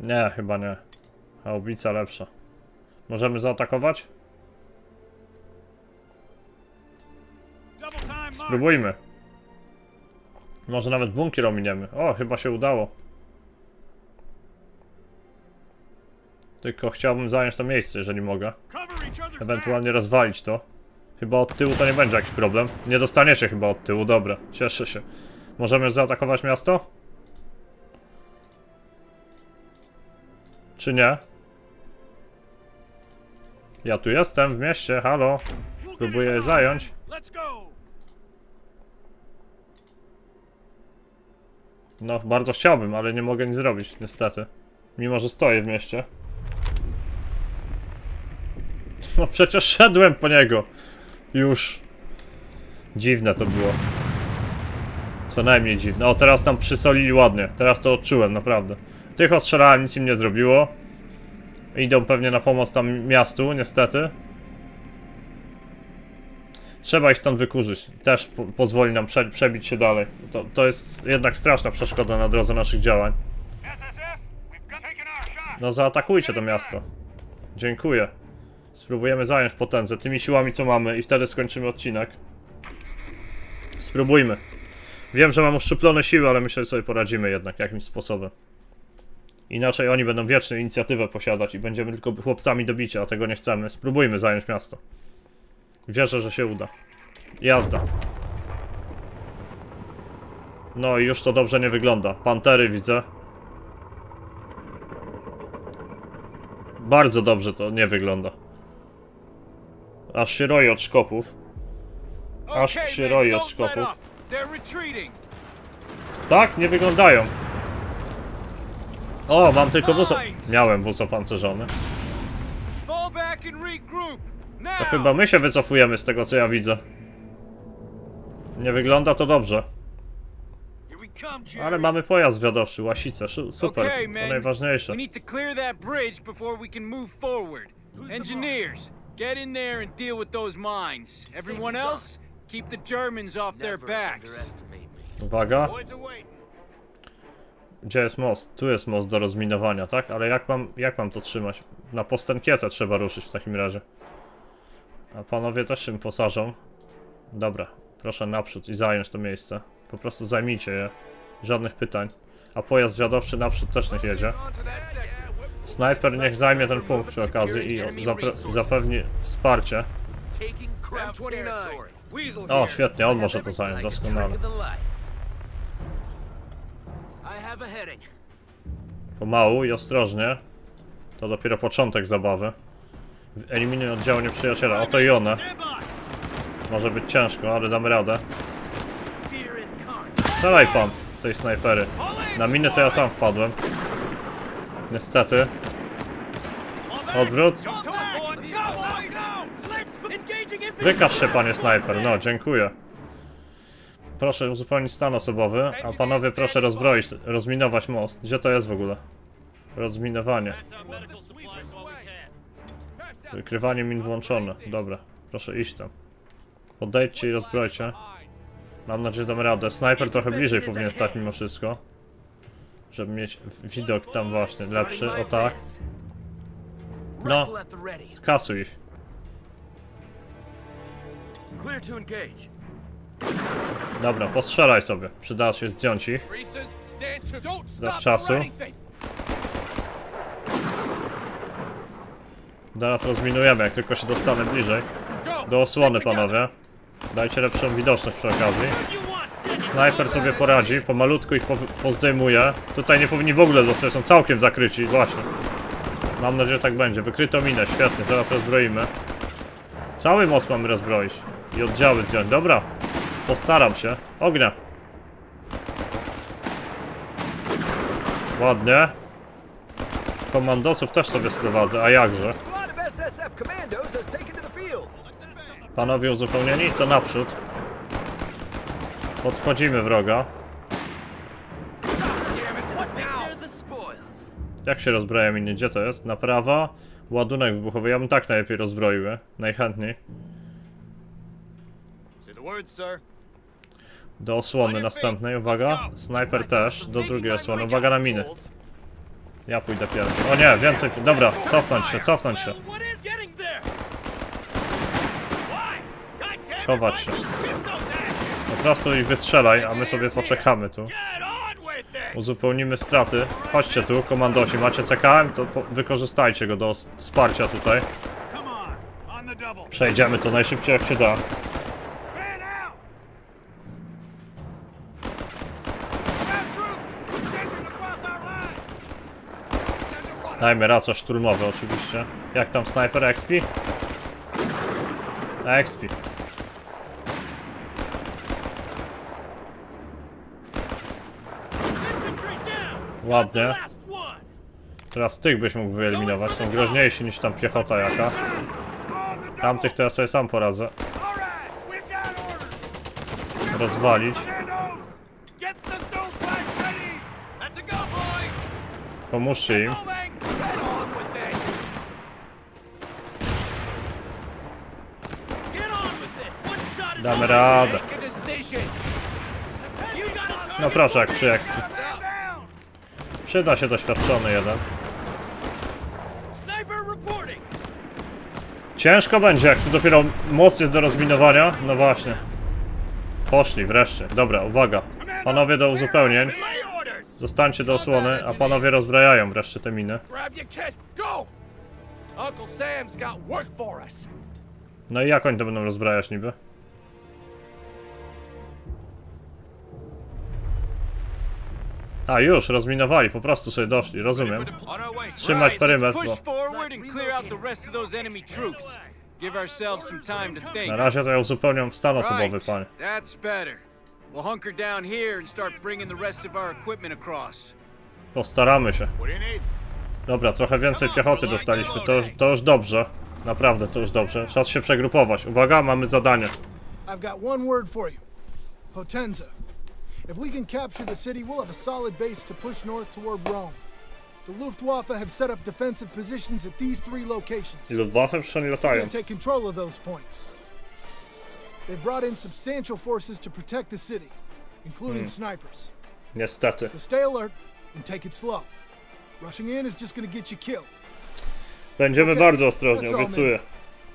Nie, chyba nie. Haubica lepsza. Możemy zaatakować? Spróbujmy. Może nawet bunkier ominiemy. O, chyba się udało. Tylko chciałbym zająć to miejsce, jeżeli mogę. Ewentualnie rozwalić to. Chyba od tyłu to nie będzie jakiś problem. Nie dostaniecie chyba od tyłu, dobra. Cieszę się. Możemy zaatakować miasto? Czy nie? Ja tu jestem w mieście, halo. Próbuję je zająć. No, bardzo chciałbym, ale nie mogę nic zrobić, niestety. Mimo, że stoję w mieście. No przecież szedłem po niego. Już. Dziwne to było. Co najmniej dziwne. O, teraz tam przysolili ładnie. Teraz to odczułem, naprawdę. Tych ostrzelałem, nic im nie zrobiło. Idą pewnie na pomoc tam miastu, niestety. Trzeba ich stąd wykurzyć. Też po pozwoli nam prze przebić się dalej. To, to jest jednak straszna przeszkoda na drodze naszych działań. No zaatakujcie to miasto. Dziękuję. Spróbujemy zająć potędze tymi siłami co mamy i wtedy skończymy odcinek. Spróbujmy. Wiem, że mam uszczuplone siły, ale myślę, że sobie poradzimy jednak jakimś sposobem. Inaczej oni będą wieczną inicjatywę posiadać i będziemy tylko chłopcami do bicia, a tego nie chcemy. Spróbujmy zająć miasto. Wierzę, że się uda. Jazda. No i już to dobrze nie wygląda. Pantery widzę. Bardzo dobrze to nie wygląda. Aż się roi od szkopów. Aż się roi od szkopów. Tak? Nie wyglądają. O, mam tylko wóz... o- Miałem wóz opancerzony. To chyba my się wycofujemy z tego co ja widzę. Nie wygląda to dobrze. Ale mamy pojazd wiadowczy, łasice, super, to najważniejsze. We need to clear that bridge before we can move forward. Engineers, get in there and deal with those mines. Everyone else, keep the Germans off their backs. Uwaga. Gdzie jest most? Tu jest most do rozminowania, tak? Ale jak mam, jak mam to trzymać? Na postenkietę trzeba ruszyć w takim razie. A panowie też się posażą. Dobra, proszę naprzód i zająć to miejsce. Po prostu zajmijcie je. Żadnych pytań. A pojazd zwiadowczy naprzód też niech jedzie. Snajper niech zajmie ten punkt przy okazji i zapewni wsparcie. O, świetnie, on może to zająć, doskonale. Pomału i ostrożnie. To dopiero początek zabawy. Eliminuj oddziały nieprzyjaciela. Oto i one. Może być ciężko, ale damy radę. Strzelaj pan tej snajpery. Na minę to ja sam wpadłem. Niestety. Odwrót. Wykaż się panie snajper. No, dziękuję. Proszę uzupełnić stan osobowy, a panowie proszę rozbroić, rozminować most. Gdzie to jest w ogóle? Rozminowanie. Wykrywanie min włączone. Dobra, proszę iść tam. Podejdźcie i rozbrojcie. Mam nadzieję, że damy radę. Snajper trochę bliżej powinien stać mimo wszystko. Żeby mieć widok tam właśnie lepszy. O tak. No. Kasuj ich. Clear to engage. Dobra, postrzelaj sobie. Przyda się zdjąć ich. Zawczasu. Zaraz rozminujemy, jak tylko się dostanę bliżej. Do osłony, panowie. Dajcie lepszą widoczność przy okazji. Snajper sobie poradzi, pomalutku ich pozdejmuje. Tutaj nie powinni w ogóle zostać, są całkiem zakryci, właśnie. Mam nadzieję, że tak będzie. Wykryto minę, świetnie, zaraz rozbroimy. Cały most mamy rozbroić. I oddziały zdjąć, dobra. Postaram się. Ognia. Ładnie. Komandosów też sobie sprowadzę, a jakże. Panowie uzupełnieni? To naprzód. Podchodzimy wroga. Jak się rozbraja minie? Gdzie to jest? Naprawa. Ładunek wybuchowy. Ja bym tak najlepiej rozbroił, je. najchętniej. Say the word, sir. Do osłony następnej, uwaga. Snajper też, do drugiej osłony. Uwaga na miny. Ja pójdę pierwszy. O nie, więcej. Dobra, cofnąć się, cofnąć się. Schować się. Po prostu ich wystrzelaj, a my sobie poczekamy tu. Uzupełnimy straty. Chodźcie tu, komandosi. Macie CKM? To wykorzystajcie go do wsparcia tutaj. Przejdziemy to najszybciej jak się da. Dajmy raco szturmowe oczywiście. Jak tam snajper XP? XP. Ładnie. Teraz tych byś mógł wyeliminować. Są groźniejsi niż tam piechota jaka. Tamtych to ja sobie sam poradzę. Rozwalić. Commandos! Get the stovepipe ready! Let's a go, boys! Pomóżcie im. Moving! Get on with it! Get on with it! One shot is Damy radę. No proszę jak przy XP. Stand down! Przyda się doświadczony jeden. Ciężko będzie, jak tu dopiero most jest do rozminowania. No właśnie. Poszli wreszcie. Dobra, uwaga. Panowie do uzupełnień. Zostańcie do osłony, a panowie rozbrajają wreszcie te miny. No i jak oni to będą rozbrajać niby? A już, rozminowali, po prostu sobie doszli, rozumiem. Trzymać perymetr, bo na razie to ja uzupełniam w stan osobowy, panie. Postaramy się. Dobra, trochę więcej piechoty dostaliśmy, to już, to już dobrze. Naprawdę, to już dobrze. Czas się przegrupować. Uwaga, mamy zadanie. I've got one word for you. Potenza. If we can capture the city, we'll have a solid base to push north toward Rome. The Luftwaffe have set up defensive positions at these three locations. I Luftwaffe przecież oni We're latają. gonna take control of those points. They've brought in substantial forces to protect the city, including hmm. snipers. Niestety. Uh, so stay alert and take it slow. Rushing in is just gonna get you killed. Będziemy Okej, bardzo ostrożni, that's all, obiecuję.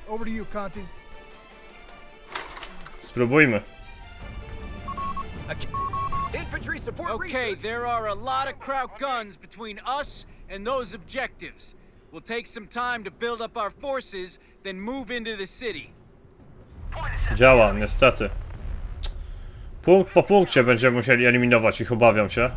Over to you, Conti. Spróbujmy. Infantry support Okay, research. there are a lot of Kraut guns between us and those objectives. We'll take some time to build up our forces, then move into the city. Działa, niestety. Punkt po punkcie będziemy musieli eliminować ich, obawiam się.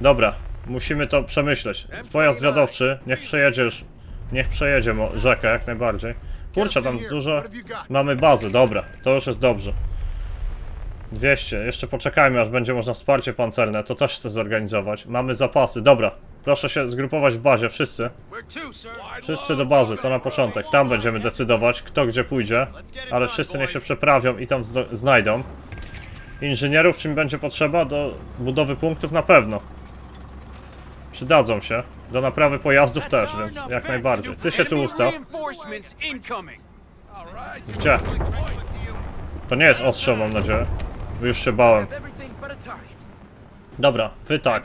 Dobra, musimy to przemyśleć. Pojazd wiadowczy, niech przejedziesz. Niech przejedzie rzekę jak najbardziej. Kurczę, tam dużo. Mamy bazy, dobra, to już jest dobrze. 200, jeszcze poczekajmy aż będzie można wsparcie pancerne, to też chcę zorganizować. Mamy zapasy, dobra. Proszę się zgrupować w bazie, wszyscy. Wszyscy do bazy, to na początek. Tam będziemy decydować, kto gdzie pójdzie. Ale wszyscy niech się przeprawią i tam znajdą. Inżynierów czym będzie potrzeba? Do budowy punktów na pewno. Przydadzą się. Do naprawy pojazdów też, więc jak najbardziej. Ty się tu ustaw. Gdzie? To nie jest ostrzał, mam nadzieję. Bo Już się bałem. Dobra, wy tak.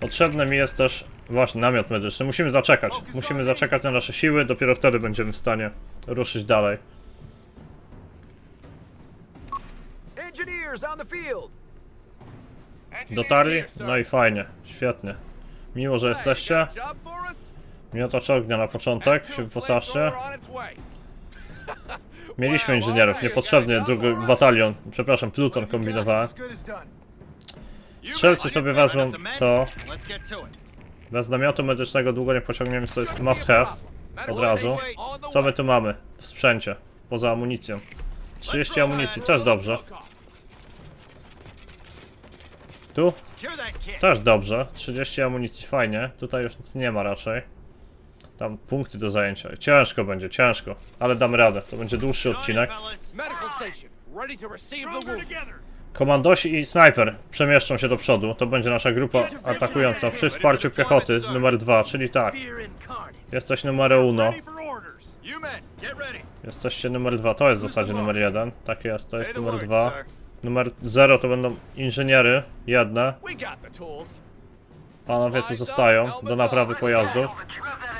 Potrzebny mi jest też właśnie namiot medyczny. Musimy zaczekać. Musimy zaczekać na nasze siły, dopiero wtedy będziemy w stanie ruszyć dalej. Dotarli? No i fajnie, świetnie. Miło, że jesteście. Miotacz ognia na początek, się wyposażcie. Mieliśmy inżynierów, niepotrzebnie drugi batalion, przepraszam, pluton kombinowałem. Strzelcy sobie wezmą to. Bez namiotu medycznego długo nie pociągniemy, to jest must have. Od razu. Co my tu mamy w sprzęcie? Poza amunicją. 30 amunicji, też dobrze. Tu? Też dobrze. 30 amunicji, fajnie. Tutaj już nic nie ma raczej. Tam punkty do zajęcia. Ciężko będzie, ciężko. Ale dam radę. To będzie dłuższy odcinek. Komandosi i snajper przemieszczą się do przodu. To będzie nasza grupa atakująca przy wsparciu piechoty numer 2, czyli tak. Jesteś numer uno. Ready for orders. You men, get ready. Jesteście numer 2. To jest w zasadzie numer 1. Tak jest, to jest numer word, 2. sir. Numer 0 to będą inżyniery. Jedne. Panowie tu zostają do naprawy pojazdów.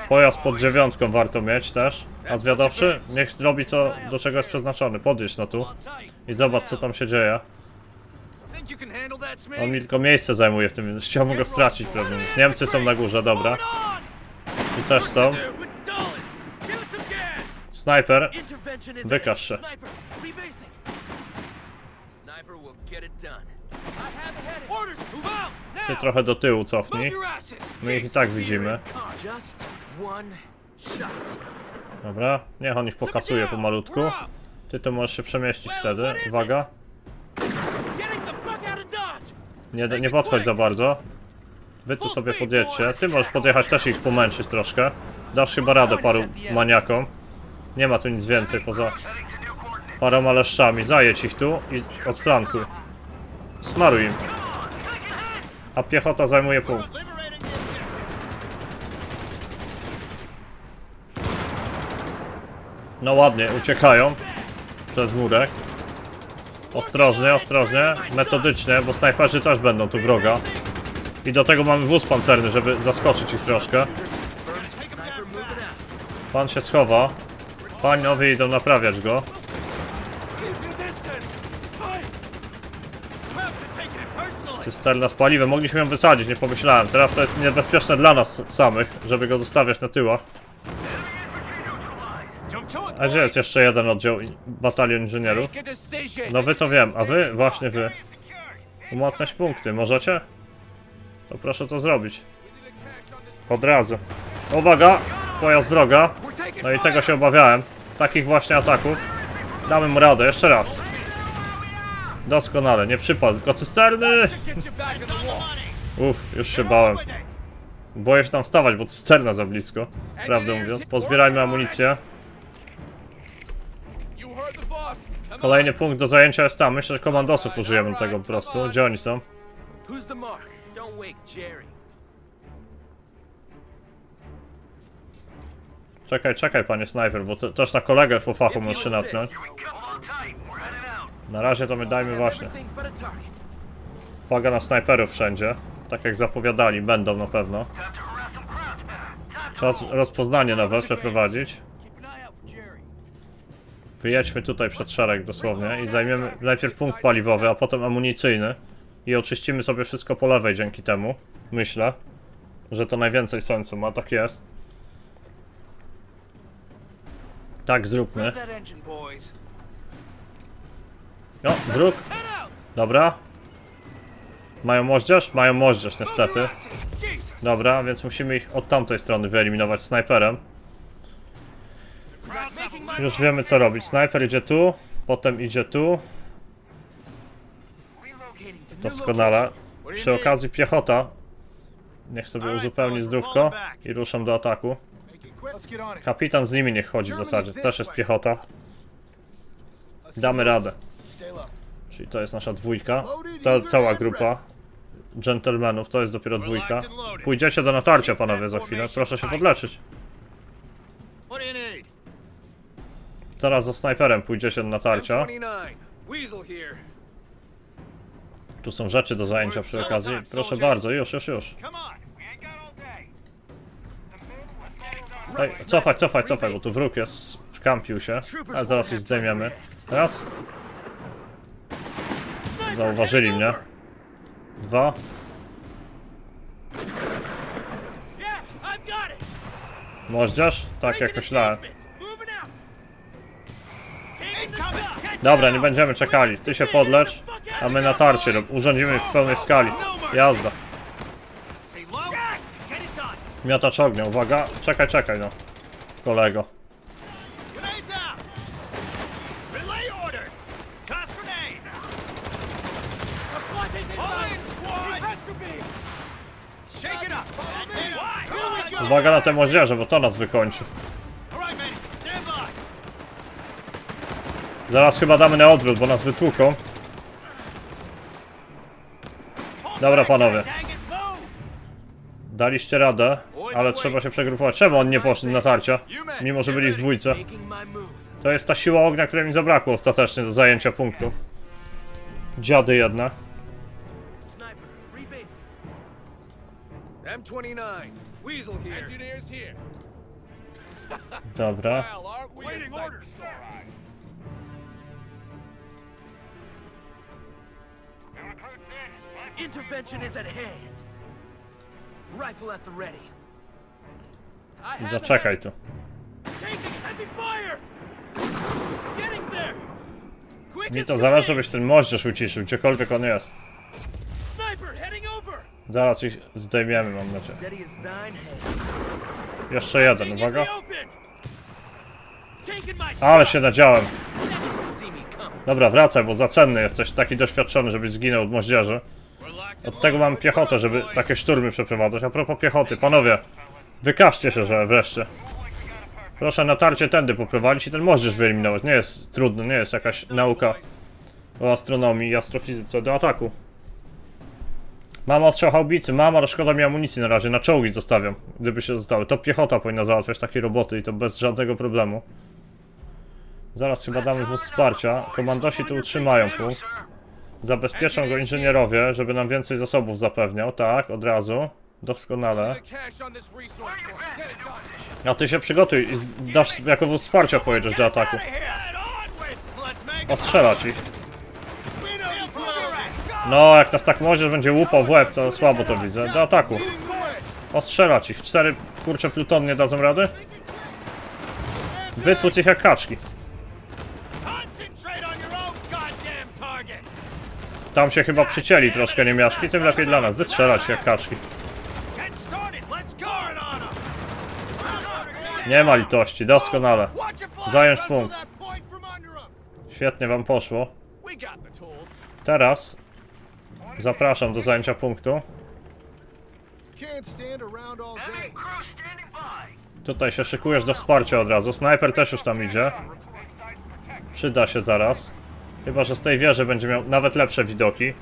Pojazd pod dziewiątką warto mieć też. A zwiadowczy? Niech robi co, do czego jest przeznaczony. Podjedź no tu i zobacz co tam się dzieje. On mi tylko miejsce zajmuje w tym, więc chciałbym go stracić pewnie. Niemcy są na górze, dobra. Tu też są. Snajper. Wykaż się. Sniper will get it done. Ty trochę do tyłu cofnij. My ich i tak widzimy. Dobra, niech on ich pokasuje pomalutku. Ty to możesz się przemieścić wtedy. Uwaga. Nie, nie podchodź za bardzo. Wy tu sobie podjedźcie. Ty możesz podjechać też ich pomęczyć troszkę. Dasz chyba radę paru maniakom. Nie ma tu nic więcej poza paroma leszczami. Zajedź ich tu i od flanku. Smaruj im. A piechota zajmuje punkt. No ładnie, uciekają przez murek. Ostrożnie, ostrożnie, metodycznie, bo snajperzy też będą tu wroga. I do tego mamy wóz pancerny, żeby zaskoczyć ich troszkę. Pan się schowa. Panowie idą naprawiać go. Cysterna z paliwem. Mogliśmy ją wysadzić, nie pomyślałem. Teraz to jest niebezpieczne dla nas samych, żeby go zostawiać na tyłach. A gdzie jest jeszcze jeden oddział, batalion inżynierów? No wy to wiem, a wy? Właśnie wy. Umacniać punkty, możecie? To proszę to zrobić. Od razu. Uwaga! Pojazd wroga. No i tego się obawiałem. Takich właśnie ataków. Damy mu radę, jeszcze raz. Doskonale, nie przypadł, cysterny! Uff, już się bałem. Boję się tam stawać, bo cysterna za blisko. Prawdę mówiąc, pozbierajmy amunicję. Kolejny punkt do zajęcia jest tam. Myślę, że komandosów użyjemy tego po prostu. Gdzie oni są? Czekaj, czekaj, panie snajper, bo te, też na kolegę po fachu możesz się natknąć. Na razie to my dajmy właśnie. Uwaga na snajperów wszędzie. Tak jak zapowiadali, będą na pewno. Czas rozpoznanie nowe przeprowadzić. Wyjedźmy tutaj przed szereg dosłownie i zajmiemy najpierw punkt paliwowy, a potem amunicyjny. I oczyścimy sobie wszystko po lewej dzięki temu. Myślę, że to najwięcej sensu ma, tak jest. Tak zróbmy. That engine, boys. O, wróg. Head out! Dobra. Mają moździerz? Mają moździerz niestety. Dobra, więc musimy ich od tamtej strony wyeliminować snajperem. Już wiemy co robić. Snajper idzie tu, potem idzie tu. Doskonale. Przy okazji piechota. Niech sobie uzupełni zdrówko i ruszam do ataku. Kapitan z nimi niech chodzi w zasadzie. Też jest piechota. Damy radę. Czyli to jest nasza dwójka. To cała grupa gentlemanów, to jest dopiero dwójka. Pójdziecie do natarcia panowie za chwilę. Proszę się podleczyć. Zaraz za snajperem pójdziecie do natarcia. 29. Weasel here. Tu są rzeczy do zajęcia przy okazji. Proszę bardzo, już, już, już. Ej, cofać, cofać, cofać, bo tu wróg jest. Wkampił się. Ale zaraz ich zdejmiemy. Raz. Zauważyli mnie. Dwa. Moździerz? Tak jak myślałem. Dobra, nie będziemy czekali. Ty się podlecz, a my natarcie rob- urządzimy w pełnej skali. Jazda. Miotacz ognia, uwaga. Czekaj, czekaj no. Kolego. Uwaga na te moździerze, bo to nas wykończy. Zaraz chyba damy na odwrót, bo nas wytłuką. Dobra panowie, daliście radę, ale trzeba się przegrupować. Czemu on nie poszedł na tarcia? Mimo, że byli w dwójce. To jest ta siła ognia, której mi zabrakło ostatecznie do zajęcia punktu. Dziady jedna. Sniper, rebasing. M29. Weasel here. Engineers here. Dobra. Zaczekaj tu. Mi to zależy, żebyś ten moździerz uciszył, gdziekolwiek on jest. Zaraz ich zdejmiemy, mam nadzieję. Jeszcze jeden, uwaga. Ale się nadziałem. Dobra, wracaj, bo za cenny jesteś, taki doświadczony, żebyś zginął od moździerzy. Od tego mam piechotę, żeby takie szturmy przeprowadzać. A propos piechoty, panowie, wykażcie się, że wreszcie. Proszę natarcie tędy poprowadzić i ten moździerz wyeliminować. Nie jest trudno, nie jest jakaś nauka o astronomii i astrofizyce do ataku. Mam ostrzał haubicy, mam, ale szkoda mi amunicji na razie, na czołgi zostawiam, gdyby się zostały. To piechota powinna załatwiać takie roboty i to bez żadnego problemu. Zaraz chyba damy wóz wsparcia. Komandosi tu utrzymają punkt. Zabezpieczą go inżynierowie, żeby nam więcej zasobów zapewniał. Tak, od razu. Doskonale. A ty się przygotuj i dasz jako wóz wsparcia pojedziesz do ataku. Ostrzelać ich. No, jak nas tak możesz będzie łupał w łeb, to słabo to widzę. Do ataku. Ostrzelać ich. Cztery kurcze pluton nie dadzą rady? Wytłuc ich jak kaczki. Tam się chyba przycięli troszkę niemiaszki, tym lepiej dla nas. Wystrzelać jak kaczki. Nie ma litości, doskonale. Zająć punkt. Świetnie wam poszło. Teraz zapraszam do zajęcia punktu. Tutaj się szykujesz do wsparcia od razu. Snajper też już tam idzie. Przyda się zaraz. Chyba, że z tej wieży będzie miał nawet lepsze widoki.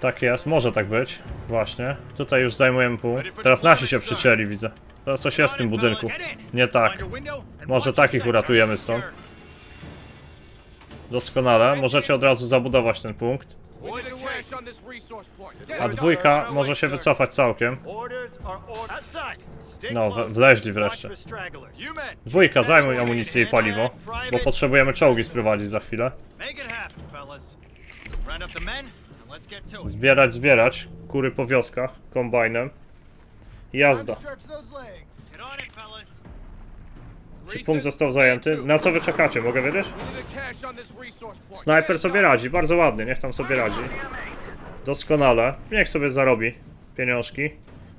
Tak jest, może tak być. Właśnie. Tutaj już zajmujemy pół. Teraz nasi się przycięli, widzę. Teraz coś jest w tym budynku. Nie tak. Może takich uratujemy stąd. Doskonale. Możecie od razu zabudować ten punkt. A dwójka może się wycofać całkiem. No, wleźli wreszcie. Dwójka, zajmuj amunicję i paliwo, bo potrzebujemy czołgi sprowadzić za chwilę. Zbierać, zbierać. Kury po wioskach, kombajnem. Jazda. Czy punkt został zajęty? Na co wy czekacie, mogę wiedzieć? Snajper sobie radzi, bardzo ładnie, niech tam sobie radzi. Doskonale. Niech sobie zarobi pieniążki.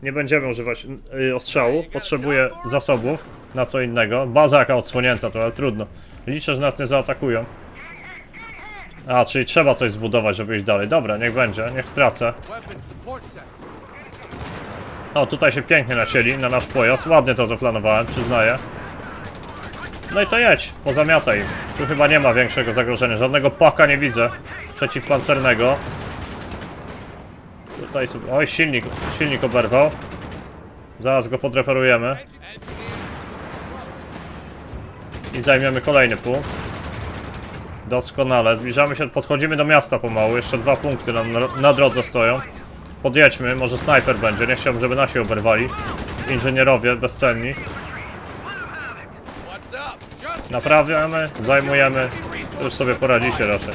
Nie będziemy używać y, ostrzału, potrzebuję zasobów na co innego. Baza jaka odsłonięta, to ale trudno. Liczę, że nas nie zaatakują. A, czyli trzeba coś zbudować, żeby iść dalej. Dobra, niech będzie, niech stracę. O, tutaj się pięknie nacięli na nasz pojazd. Ładnie to zaplanowałem, przyznaję. No i to jedź, pozamiataj. Tu chyba nie ma większego zagrożenia. Żadnego paka nie widzę przeciwpancernego. Tutaj sobie... Oj, silnik, silnik oberwał. Zaraz go podreperujemy. I zajmiemy kolejny punkt. Doskonale. Zbliżamy się, podchodzimy do miasta pomału. Jeszcze dwa punkty nam na, na drodze stoją. Podjedźmy, może snajper będzie. Nie chciałbym, żeby nasi oberwali. Inżynierowie bezcenni. Naprawiamy, zajmujemy. Już sobie poradzicie raczej.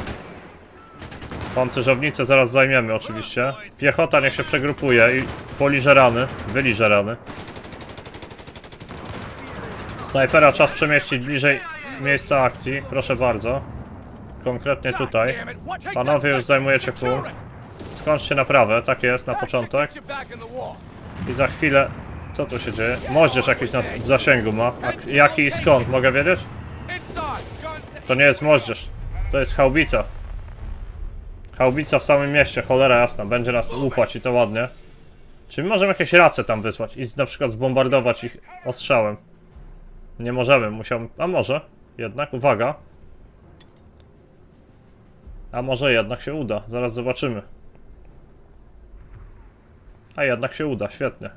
Pancerzownicę zaraz zajmiemy oczywiście. Piechota niech się przegrupuje i poliże rany, wyliże rany. Snajpera czas przemieścić bliżej miejsca akcji, proszę bardzo. Konkretnie tutaj. Panowie już zajmujecie punkt. Skończcie naprawę, tak jest, na początek. I za chwilę... Co tu się dzieje? Moździerz jakiś nas w zasięgu ma. A jaki i skąd, mogę wiedzieć? To nie jest moździerz. To jest chałbica. Chałbica w samym mieście, cholera jasna. Będzie nas łupać i to ładnie. Czy my możemy jakieś race tam wysłać i na przykład zbombardować ich ostrzałem? Nie możemy, musiałbym... A może? Jednak, uwaga. A może jednak się uda, zaraz zobaczymy. A jednak się uda, świetnie.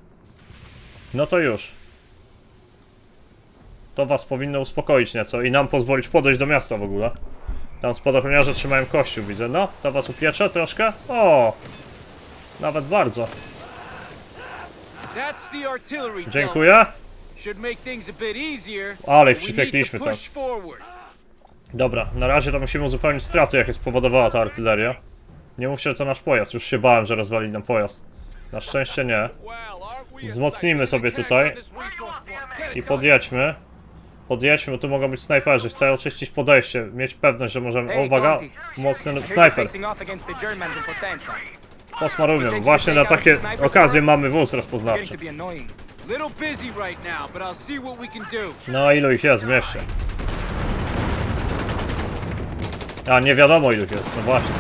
No to już. To was powinno uspokoić nieco i nam pozwolić podejść do miasta w ogóle. Tam spadochroniarze trzymają kościół, widzę. No, to was upiecze troszkę? O! Nawet bardzo. Dziękuję. Ale przypiekliśmy tam. Dobra, na razie to musimy uzupełnić straty, jakie spowodowała ta artyleria. Nie mówcie, że to nasz pojazd. Już się bałem, że rozwalili nam pojazd. Na szczęście nie. Wzmocnijmy sobie tutaj i podjedźmy. Podjedźmy, tu mogą być snajperzy. Chcę oczyścić podejście, mieć pewność, że możemy... O, uwaga! Mocny snajper. Posmarujmy. Właśnie na takie okazje mamy wóz rozpoznawczy. No, ilu ich jest mieście? A, nie wiadomo ilu ich jest, no właśnie.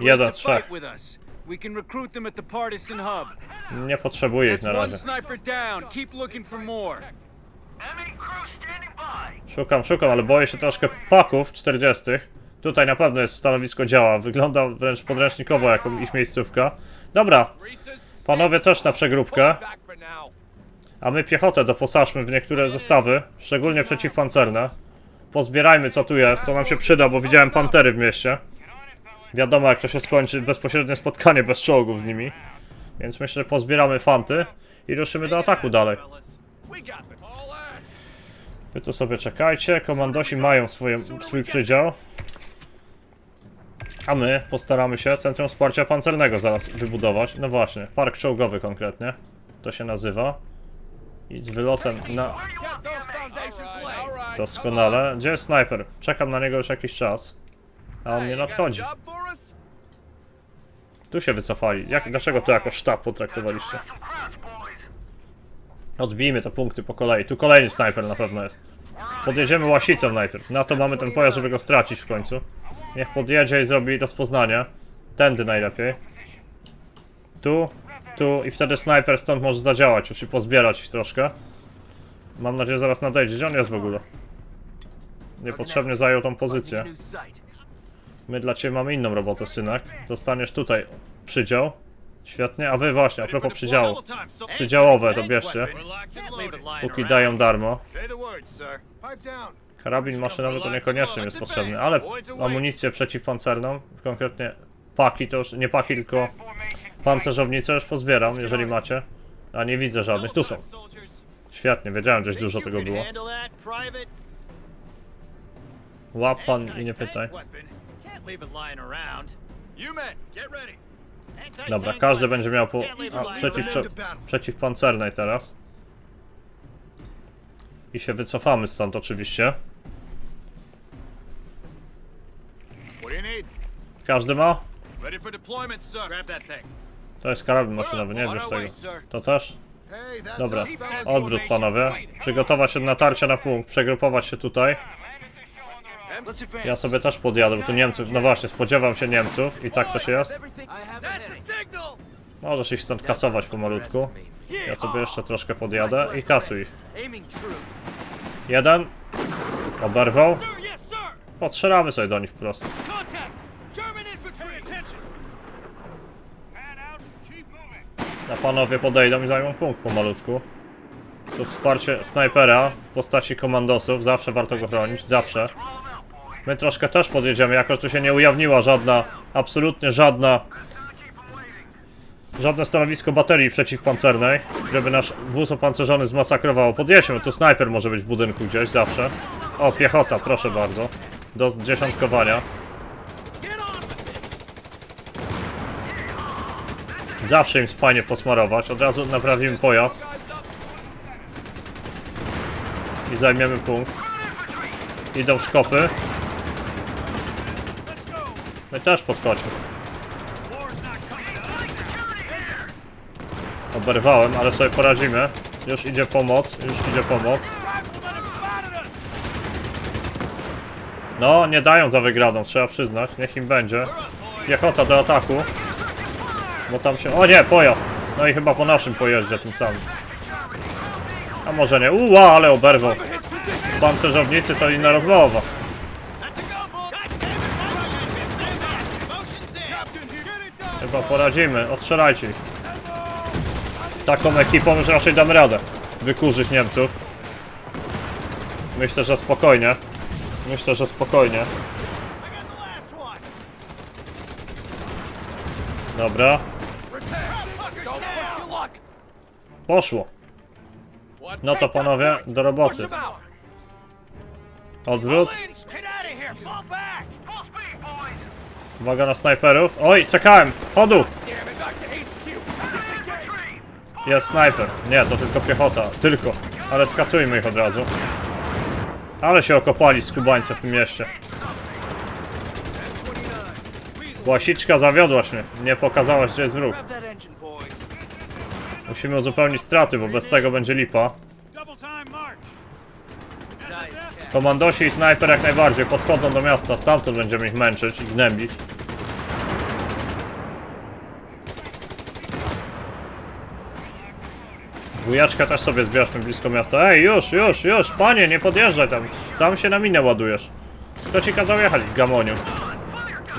Jeden trzech. We can recruit them at the partisan hub. Nie potrzebuję ich na one razie. sniper down. Keep looking for more. Szukam, szukam, ale boję się troszkę paków 40. Tutaj na pewno jest stanowisko działa. Wygląda wręcz podręcznikowo jako ich miejscówka. Dobra, panowie też na przegróbkę. A my piechotę doposażmy w niektóre zestawy, szczególnie przeciwpancerne. Pozbierajmy co tu jest, to nam się przyda, bo widziałem pantery w mieście. Wiadomo jak to się skończy, bezpośrednie spotkanie bez czołgów z nimi. Więc myślę, że pozbieramy fanty i ruszymy do ataku dalej. Wy tu sobie czekajcie, komandosi mają swoje, swój przydział. A my postaramy się Centrum Wsparcia Pancernego zaraz wybudować. No właśnie, park czołgowy konkretnie. To się nazywa. I z wylotem na... Doskonale. Gdzie jest snajper? Czekam na niego już jakiś czas. A on nie nadchodzi. Tu się wycofali. Jak, dlaczego to jako sztab potraktowaliście? Odbijmy te punkty po kolei. Tu kolejny snajper na pewno jest. Podjedziemy łasicą najpierw. Na to mamy ten pojazd, żeby go stracić w końcu. Niech podjedzie i zrobi rozpoznanie. Tędy najlepiej. Tu, tu i wtedy snajper stąd może zadziałać już i pozbierać ich troszkę. Mam nadzieję, zaraz nadejdzie. Gdzie on jest w ogóle? Niepotrzebnie zajął tą pozycję. My dla ciebie mamy inną robotę, synek. Dostaniesz tutaj przydział. Świetnie, a wy właśnie, a propos przydziału. Przydziałowe to bierzcie, póki dają darmo. Karabin maszynowy to niekoniecznie jest potrzebny, ale amunicję przeciwpancerną, konkretnie paki to już, nie paki, tylko pancerzownice już pozbieram, jeżeli macie. A nie widzę żadnych, tu są. Świetnie, wiedziałem, że Think dużo tego było. Łap pan i nie pytaj. Dobra, każdy będzie miał po a, przeciw, przeciwpancernej teraz. I się wycofamy stąd oczywiście. Każdy ma? To jest karabin maszynowy, nie wiesz tego. To też? Dobra, odwrót panowie. Przygotować się do natarcia na punkt, przegrupować się tutaj. Ja sobie też podjadę, bo tu Niemców, no właśnie, spodziewam się Niemców i tak to się jest. Możesz ich stąd kasować pomalutku. Ja sobie jeszcze troszkę podjadę i kasuj. Jeden. Oberwał. Postrzelamy sobie do nich po prostu. A panowie podejdą i zajmą punkt pomalutku. Tu wsparcie snajpera w postaci komandosów, zawsze warto go chronić, zawsze. My troszkę też podjedziemy, jako tu się nie ujawniła żadna, absolutnie żadna Żadne stanowisko baterii przeciwpancernej, które by nasz wóz opancerzony zmasakrowało. Podjedźmy, tu snajper może być w budynku gdzieś, zawsze. O, piechota, proszę bardzo. Do zdziesiątkowania. Zawsze im fajnie posmarować. Od razu naprawimy pojazd. I zajmiemy punkt. Idą szkopy. My też podchodźmy. Oberwałem, ale sobie poradzimy. Już idzie pomoc, już idzie pomoc. No, nie dają za wygraną, trzeba przyznać. Niech im będzie. Piechota do ataku. Bo tam się... O nie, pojazd! No i chyba po naszym pojeździe tym samym. A może nie. Uła, ale oberwał. Pancerzownicy to inna rozmowa. That's a go, bull. God damn it. Motion's in. Captain, get it done. Chyba poradzimy, ostrzelajcie ich. Taką ekipą już raczej damy radę. Wykurzyć Niemców. Myślę, że spokojnie. Myślę, że spokojnie. Dobra. Poszło. No to panowie, do roboty. Odwrót. Uwaga na snajperów. Oj, czekałem. Chodu. Jest snajper. Nie, to tylko piechota. Tylko. Ale skasujmy ich od razu. Ale się okopali skubańcy w tym mieście. Łasiczka zawiodłaś mnie. Nie pokazałaś, gdzie jest wróg. Musimy uzupełnić straty, bo bez tego będzie lipa. Komandosi i snajper jak najbardziej podchodzą do miasta. Stamtąd będziemy ich męczyć i gnębić. Dwójeczkę też sobie zbierzmy blisko miasta. Ej, już, już, już, panie, nie podjeżdżaj tam. Sam się na minę ładujesz. Kto ci kazał jechać, gamoniu?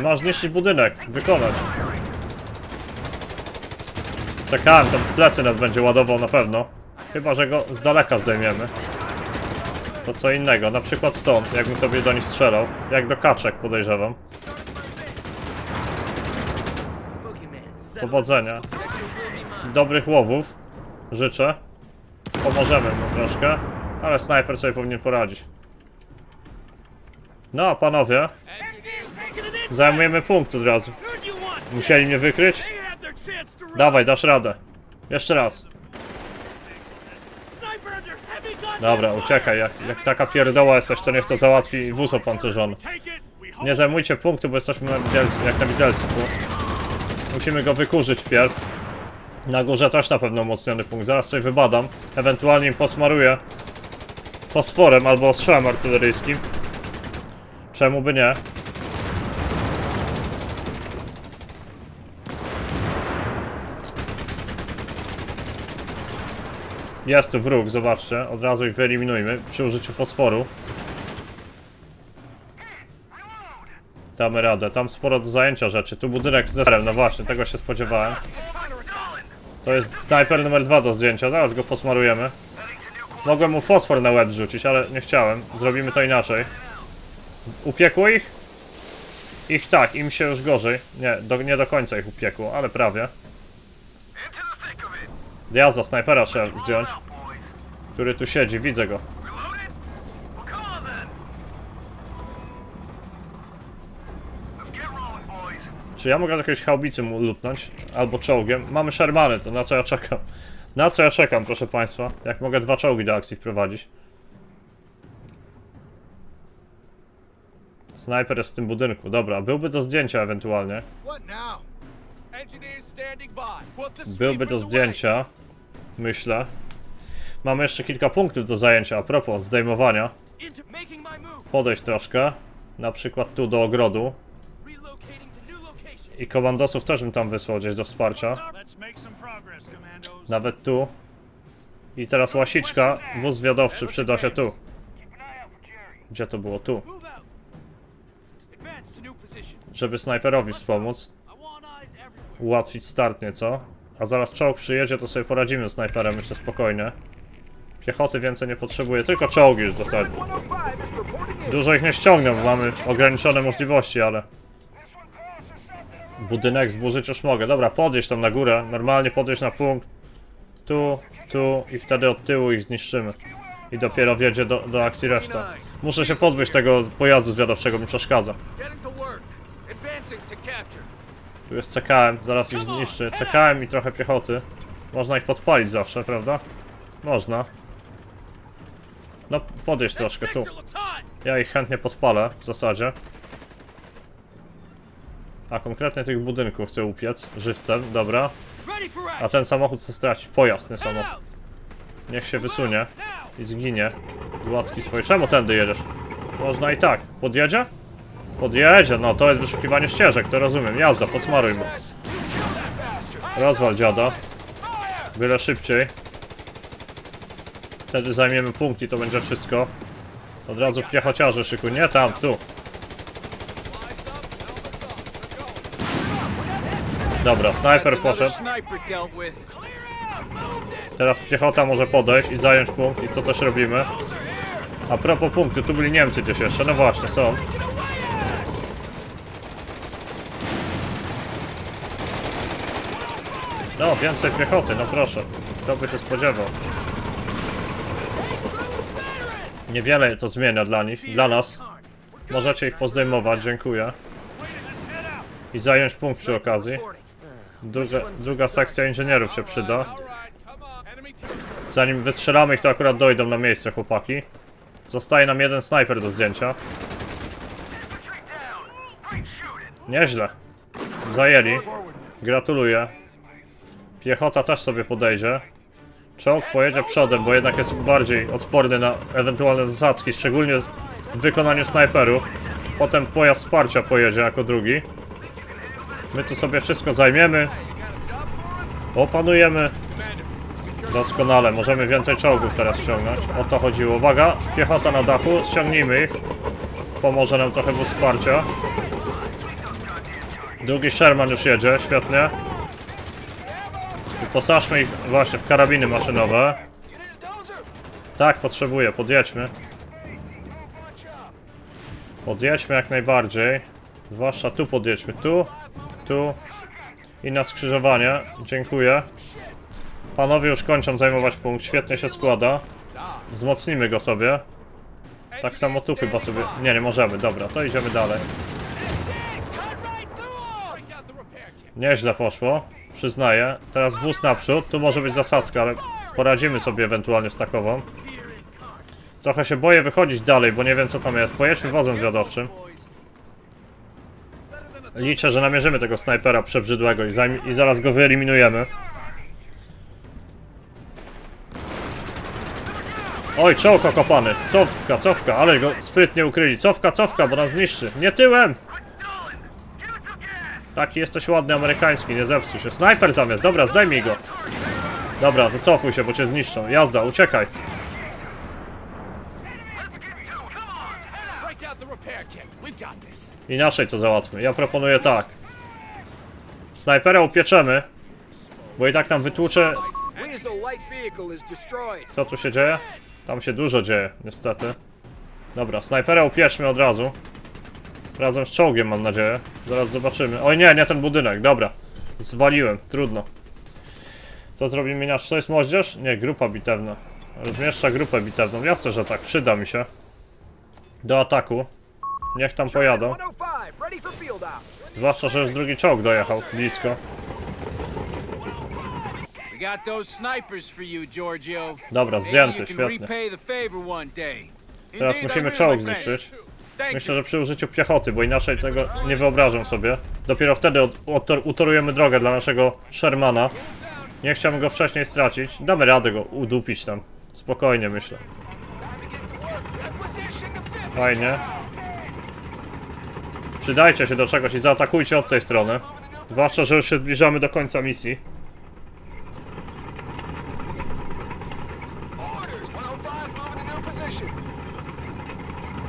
Masz zniszczyć budynek, wykonać. Czekałem, tam plecy nas będzie ładował na pewno. Chyba, że go z daleka zdejmiemy. To co innego, na przykład stąd, jakbym sobie do nich strzelał. Jak do kaczek podejrzewam. Powodzenia. Dobrych łowów. Życzę. Pomożemy mu troszkę. Ale snajper sobie powinien poradzić. No, panowie. Zajmujemy punkt od razu. Musieli mnie wykryć? Dawaj, dasz radę. Jeszcze raz. Dobra, uciekaj. Jak, jak taka pierdoła jesteś, to niech to załatwi wóz opancerzony. Nie zajmujcie punktu, bo jesteśmy na widelcu, jak na widelcu. Musimy go wykurzyć wpierw. Na górze też na pewno umocniony punkt. Zaraz coś wybadam. Ewentualnie posmaruję fosforem albo ostrzałem artyleryjskim. Czemu by nie? Jest tu wróg, zobaczcie. Od razu ich wyeliminujmy przy użyciu fosforu. Damy radę. Tam sporo do zajęcia rzeczy. Tu budynek z zerem, no właśnie, tego się spodziewałem. To jest snajper numer dwa do zdjęcia, zaraz go posmarujemy. Mogłem mu fosfor na łeb rzucić, ale nie chciałem. Zrobimy to inaczej. Upiekło ich? Ich tak, im się już gorzej. Nie, do, nie do końca ich upiekło, ale prawie. Jazda, snajpera trzeba zdjąć. Który tu siedzi, widzę go. Czy ja mogę z jakiejś haubicy mu lutnąć? Albo czołgiem? Mamy Shermany, to na co ja czekam? Na co ja czekam, proszę państwa? Jak mogę dwa czołgi do akcji wprowadzić? Snajper jest w tym budynku, dobra, byłby do zdjęcia ewentualnie. Byłby do zdjęcia, myślę. Mamy jeszcze kilka punktów do zajęcia, a propos zdejmowania. Podejść troszkę, na przykład tu do ogrodu. I komandosów też bym tam wysłał gdzieś do wsparcia. Nawet tu. I teraz łasiczka, wóz zwiadowczy przyda się tu. Gdzie to było? Tu. Żeby snajperowi wspomóc. Ułatwić start nieco. A zaraz czołg przyjedzie, to sobie poradzimy z snajperem, myślę spokojnie. Piechoty więcej nie potrzebuję, tylko czołgi już w zasadzie. 105 is reporting in. Dużo ich nie ściągnę, bo mamy ograniczone możliwości, ale... Budynek zburzyć już mogę. Dobra, podjeść tam na górę. Normalnie podjeść na punkt. Tu, tu i wtedy od tyłu ich zniszczymy. I dopiero wjedzie do, do akcji reszta. Muszę się pozbyć tego pojazdu zwiadowczego, mi przeszkadza. Tu jest CKM, zaraz ich zniszczy. CKM i trochę piechoty. Można ich podpalić zawsze, prawda? Można. No, podjeść troszkę tu. Ja ich chętnie podpalę, w zasadzie. A konkretnie tych budynków chcę upiec, żywcem, dobra. A ten samochód chce stracić, pojazd, nie samochód. Niech się wysunie i zginie. Z łaski swojej. Czemu tędy jedziesz? Można i tak. Podjedzie? Podjedzie, no to jest wyszukiwanie ścieżek, to rozumiem. Jazda, posmaruj mu. Rozwal dziada. Byle szybciej. Wtedy zajmiemy punkt i to będzie wszystko. Od razu piechociarze szykuj. Nie tam, tu. Dobra, snajper poszedł. Teraz piechota może podejść i zająć punkt i to też robimy. A propos punktu, tu byli Niemcy gdzieś jeszcze, no właśnie, są. No, więcej piechoty, no proszę. Kto by się spodziewał? Niewiele to zmienia dla nich, dla nas. Możecie ich pozdejmować, dziękuję. I zająć punkt przy okazji. Druga, druga sekcja inżynierów się przyda. Zanim wystrzelamy ich, to akurat dojdą na miejsce chłopaki. Zostaje nam jeden snajper do zdjęcia. Nieźle. Zajęli. Gratuluję. Piechota też sobie podejdzie. Czołg pojedzie przodem, bo jednak jest bardziej odporny na ewentualne zasadzki, szczególnie w wykonaniu snajperów. Potem pojazd wsparcia pojedzie jako drugi. My tu sobie wszystko zajmiemy. Opanujemy. Doskonale, możemy więcej czołgów teraz ściągnąć. O to chodziło. Uwaga, piechota na dachu, ściągnijmy ich. Pomoże nam trochę w wsparcia. Drugi Sherman już jedzie, świetnie. Wyposażmy ich właśnie w karabiny maszynowe. Tak, potrzebuję, podjedźmy. Podjedźmy jak najbardziej. Zwłaszcza tu podjedźmy, tu, tu i na skrzyżowanie. Dziękuję. Panowie już kończą zajmować punkt, świetnie się składa. Wzmocnimy go sobie. Tak samo tu chyba sobie... Nie, nie możemy, dobra, to idziemy dalej. Nieźle poszło, przyznaję. Teraz wóz naprzód, tu może być zasadzka, ale poradzimy sobie ewentualnie z takową. Trochę się boję wychodzić dalej, bo nie wiem co tam jest. Pojedźmy wozem zwiadowczym. Liczę, że namierzymy tego snajpera przebrzydłego i, i zaraz go wyeliminujemy. Oj, czołg okopany. Cofka, cofka, ale go sprytnie ukryli. Cofka, cofka, bo nas zniszczy. Nie tyłem! Taki jesteś ładny amerykański, nie zepsuj się. Snajper tam jest, dobra, zdejmij go. Dobra, wycofuj się, bo cię zniszczą. Jazda, uciekaj. Inaczej to załatwmy. Ja proponuję tak. Snajpera upieczemy. Bo i tak nam destroyed. Co tu się dzieje? Tam się dużo dzieje, niestety. Dobra, snajpera upieczmy od razu. Razem z czołgiem, mam nadzieję. Zaraz zobaczymy. Oj nie, nie ten budynek, dobra. Zwaliłem, trudno. Co zrobimy inaczej? To jest moździerz? Nie, grupa bitewna. Rozmieszcza grupę bitewną. Jasne, że tak, przyda mi się. Do ataku. Niech tam pojadą. 105, ready for field ops. Zwłaszcza, że już drugi czołg dojechał blisko. Dobra, zdjęty, świetnie. Teraz musimy czołg zniszczyć. Myślę, że przy użyciu piechoty, bo inaczej tego nie wyobrażam sobie. Dopiero wtedy od, utorujemy drogę dla naszego Shermana. Nie chciałbym go wcześniej stracić. Damy radę go udupić tam. Spokojnie, myślę. Fajnie. Przydajcie się do czegoś i zaatakujcie od tej strony. Zwłaszcza, że już się zbliżamy do końca misji.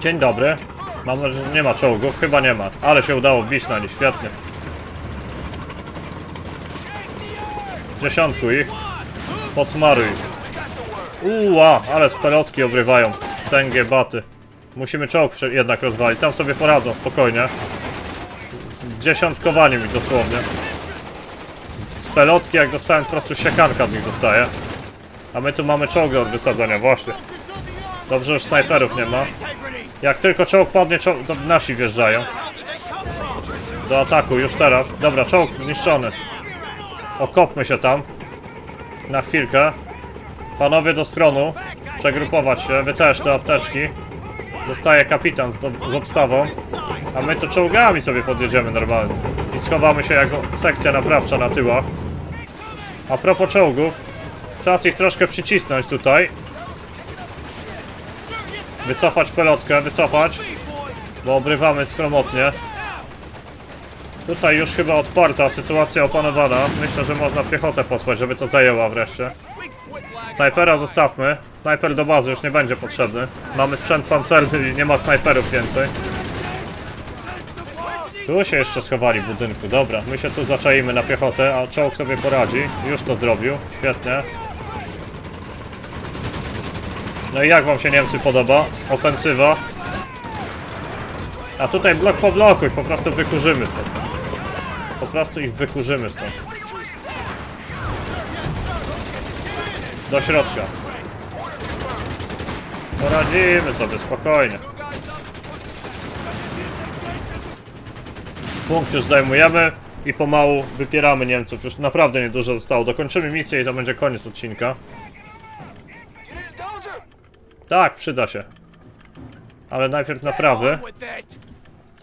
Dzień dobry. Mam nadzieję, że nie ma czołgów. Chyba nie ma. Ale się udało wbić na nich. Świetnie. Dziesiątku ich. Posmaruj. Uła, ale z pelotki obrywają. Tęgie baty. Musimy czołg jednak rozwalić. Tam sobie poradzą spokojnie. Z dziesiątkowaniem ich dosłownie. Z pelotki jak dostałem po prostu siekanka z nich zostaje. A my tu mamy czołgi od wysadzenia, właśnie. Dobrze, że snajperów nie ma. Jak tylko czołg padnie, czołg, to nasi wjeżdżają. Do ataku, już teraz. Dobra, czołg zniszczony. Okopmy się tam. Na chwilkę. Panowie do schronu. Przegrupować się, wy też do apteczki. Zostaje kapitan z, z obstawą. A my to czołgami sobie podjedziemy normalnie. I schowamy się jako sekcja naprawcza na tyłach. A propos czołgów. Czas ich troszkę przycisnąć tutaj. Wycofać pelotkę, wycofać. Bo obrywamy sromotnie. Tutaj już chyba odparta, sytuacja opanowana. Myślę, że można piechotę posłać, żeby to zajęła wreszcie. Snajpera zostawmy. Snajper do bazy już nie będzie potrzebny. Mamy sprzęt pancerny i nie ma snajperów więcej. Tu się jeszcze schowali w budynku. Dobra, my się tu zaczaimy na piechotę, a czołg sobie poradzi. Już to zrobił. Świetnie. No i jak wam się Niemcy podoba? Ofensywa. A tutaj blok po bloku i po prostu wykurzymy stąd. Po prostu ich wykurzymy stąd. Do środka. Poradzimy sobie, spokojnie. Punkt już zajmujemy i pomału wypieramy Niemców. Już naprawdę niedużo zostało. Dokończymy misję i to będzie koniec odcinka. Tak, przyda się. Ale najpierw naprawy.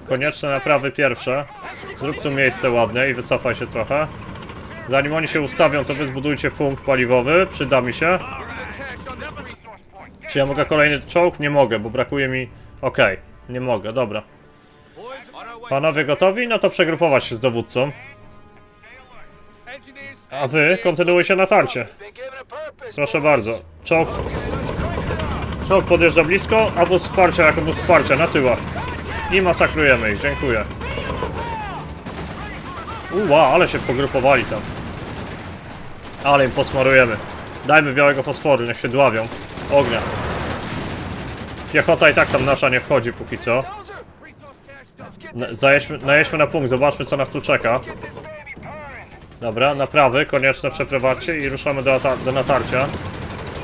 Konieczne naprawy pierwsze. Zrób tu miejsce ładne i wycofaj się trochę. Zanim oni się ustawią, to wy zbudujcie punkt paliwowy. Przyda mi się. Czy ja mogę kolejny czołg? Nie mogę, bo brakuje mi... Okej, nie mogę, dobra. Panowie gotowi? No to przegrupować się z dowódcą. A wy kontynuujcie natarcie. Proszę bardzo. Czołg. Czołg podjeżdża blisko, a wóz wsparcia jako wóz wsparcia na tyłach. I masakrujemy ich, dziękuję. Uła, ale się pogrupowali tam. Ale im posmarujemy. Dajmy białego fosforu, niech się dławią. Ognia. Piechota i tak tam nasza nie wchodzi póki co. Zajedźmy, na punkt, zobaczmy co nas tu czeka. Dobra, naprawy, konieczne przeprowadźcie i ruszamy do, do natarcia.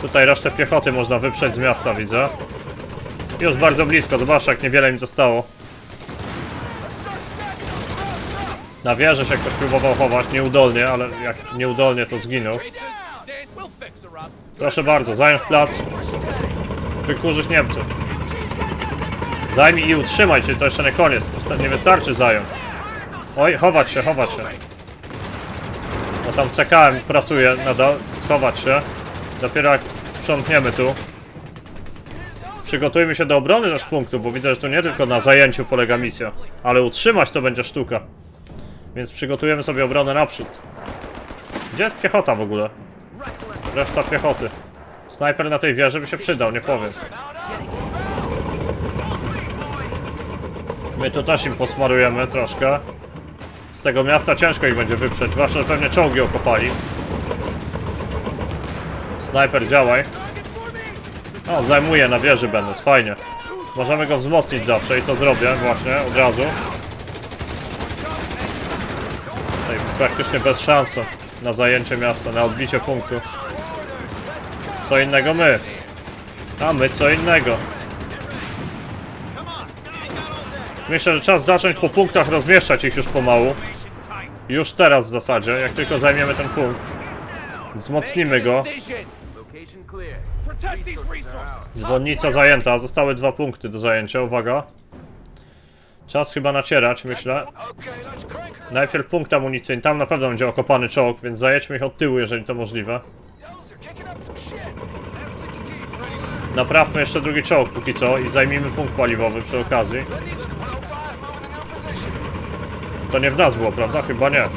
Tutaj resztę piechoty można wyprzeć z miasta, widzę. Już bardzo blisko, zobaczcie jak niewiele im zostało. Na wieży się ktoś próbował chować, nieudolnie, ale jak nieudolnie to zginął. Proszę bardzo, zająć plac. Wykurzyć Niemców. Zajmij i utrzymaj się, to jeszcze nie koniec. Nie wystarczy zająć. Oj, chować się, chować się. No tam CKM pracuje nadal, schować się. Dopiero jak sprzątniemy tu. Przygotujmy się do obrony nasz punktu, bo widzę, że tu nie tylko na zajęciu polega misja, ale utrzymać to będzie sztuka. Więc przygotujemy sobie obronę naprzód. Gdzie jest piechota w ogóle? Reszta piechoty. Snajper na tej wieży by się przydał, nie powiem. My tu też im posmarujemy troszkę. Z tego miasta ciężko ich będzie wyprzeć, zwłaszcza, że pewnie czołgi okopali. Snajper działaj. O, zajmuje na wieży będąc, fajnie. Możemy go wzmocnić zawsze i to zrobię właśnie, od razu. Tutaj praktycznie bez szans na zajęcie miasta, na odbicie punktu. Co innego my. A my co innego. Myślę, że czas zacząć po punktach rozmieszczać ich już pomału. Już teraz w zasadzie, jak tylko zajmiemy ten punkt. Wzmocnimy go. Dzwonnica zajęta, zostały dwa punkty do zajęcia, uwaga. Czas chyba nacierać, myślę. Najpierw punkt amunicyjny, tam na pewno będzie okopany czołg, więc zajedźmy ich od tyłu, jeżeli to możliwe. Naprawmy jeszcze drugi czołg póki co i zajmijmy punkt paliwowy przy okazji. To nie w nas było, prawda? Chyba nie.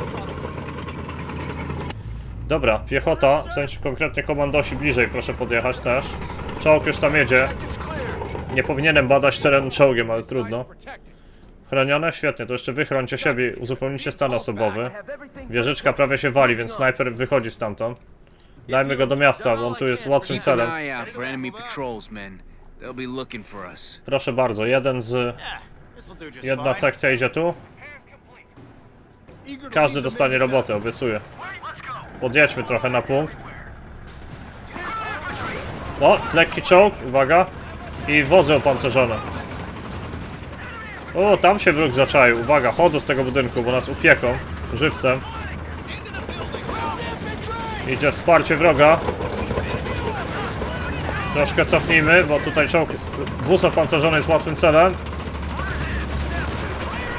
Dobra, piechota, w sensie konkretnie komandosi bliżej proszę podjechać też. Czołg już tam jedzie. Nie powinienem badać terenu czołgiem, ale trudno. Chronione? Świetnie, to jeszcze wychrońcie siebie, uzupełnijcie stan osobowy. Wieżyczka prawie się wali, więc snajper wychodzi stamtąd. Dajmy go do miasta, bo on tu jest łatwym celem. Proszę bardzo, jeden z... Jedna sekcja idzie tu. Każdy dostanie robotę, obiecuję. Podjedźmy trochę na punkt. O, lekki czołg, uwaga. I wozy opancerzone. O, tam się wróg zaczaił. Uwaga, chodu z tego budynku, bo nas upieką. Żywcem. Idzie wsparcie wroga. Troszkę cofnijmy, bo tutaj czołg... Wóz opancerzony jest łatwym celem.